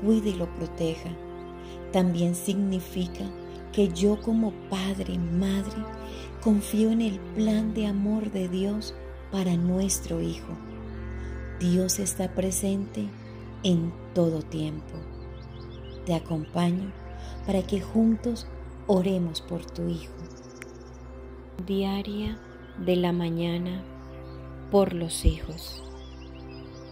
cuide y lo proteja, también significa que yo como padre, madre, confío en el plan de amor de Dios para nuestro hijo. Dios está presente en todo tiempo. Te acompaño para que juntos oremos por tu hijo. Diaria de la mañana por los hijos.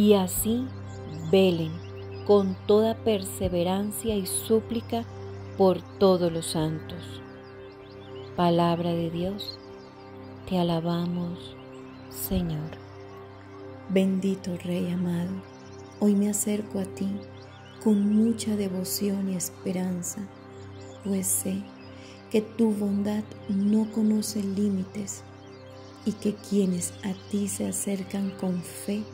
Y así velen con toda perseverancia y súplica por todos los santos. Palabra de Dios, te alabamos, Señor. Bendito Rey amado, hoy me acerco a ti con mucha devoción y esperanza, pues sé que tu bondad no conoce límites y que quienes a ti se acercan con fe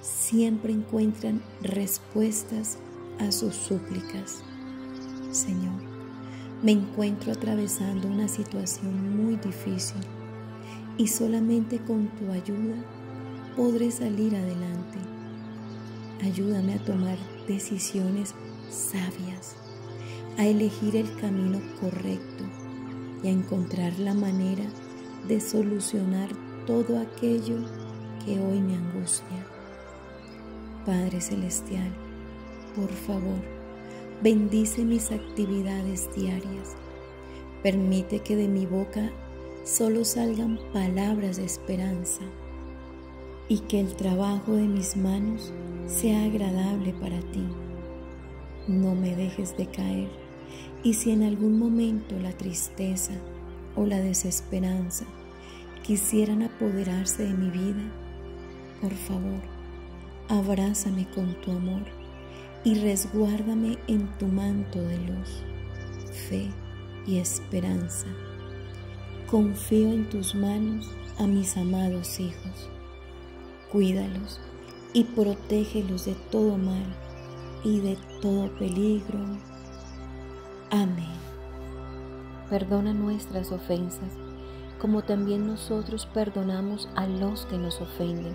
siempre encuentran respuestas a sus súplicas. Señor, me encuentro atravesando una situación muy difícil y solamente con tu ayuda podré salir adelante. Ayúdame a tomar decisiones sabias, a elegir el camino correcto y a encontrar la manera de solucionar todo aquello que hoy me angustia. Padre Celestial, por favor, bendice mis actividades diarias. Permite que de mi boca solo salgan palabras de esperanza y que el trabajo de mis manos sea agradable para ti. No me dejes de caer y si en algún momento la tristeza o la desesperanza quisieran apoderarse de mi vida, por favor, abrázame con tu amor y resguárdame en tu manto de luz, fe y esperanza. Confío en tus manos a mis amados hijos. Cuídalos y protégelos de todo mal y de todo peligro. Amén. Perdona nuestras ofensas como también nosotros perdonamos a los que nos ofenden.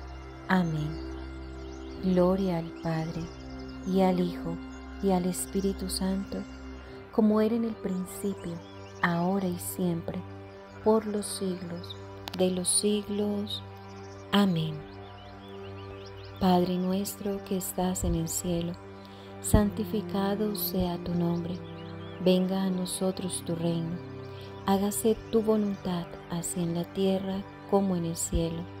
Amén. Gloria al Padre, y al Hijo, y al Espíritu Santo, como era en el principio, ahora y siempre, por los siglos de los siglos. Amén. Padre nuestro que estás en el cielo, santificado sea tu nombre, venga a nosotros tu reino hágase tu voluntad, así en la tierra como en el cielo.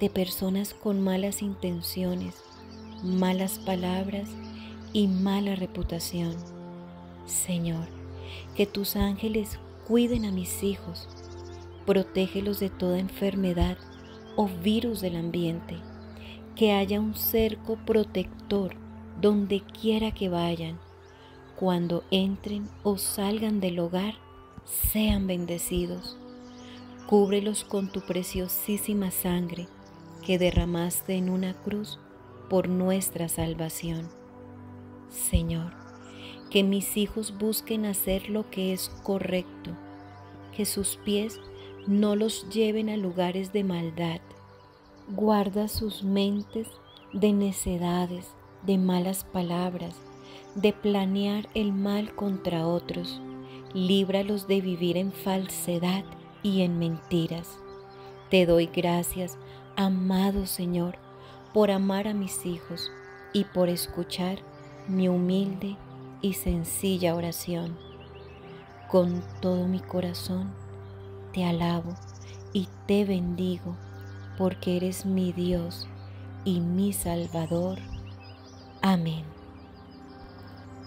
de personas con malas intenciones, malas palabras y mala reputación. Señor, que tus ángeles cuiden a mis hijos, protégelos de toda enfermedad o virus del ambiente, que haya un cerco protector donde quiera que vayan, cuando entren o salgan del hogar, sean bendecidos. Cúbrelos con tu preciosísima sangre que derramaste en una cruz por nuestra salvación. Señor, que mis hijos busquen hacer lo que es correcto, que sus pies no los lleven a lugares de maldad. Guarda sus mentes de necedades, de malas palabras, de planear el mal contra otros. Líbralos de vivir en falsedad y en mentiras. Te doy gracias, amado Señor, por amar a mis hijos y por escuchar mi humilde y sencilla oración. Con todo mi corazón te alabo y te bendigo porque eres mi Dios y mi Salvador. Amén.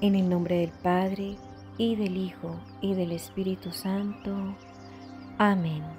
En el nombre del Padre, y del Hijo, y del Espíritu Santo. Amén.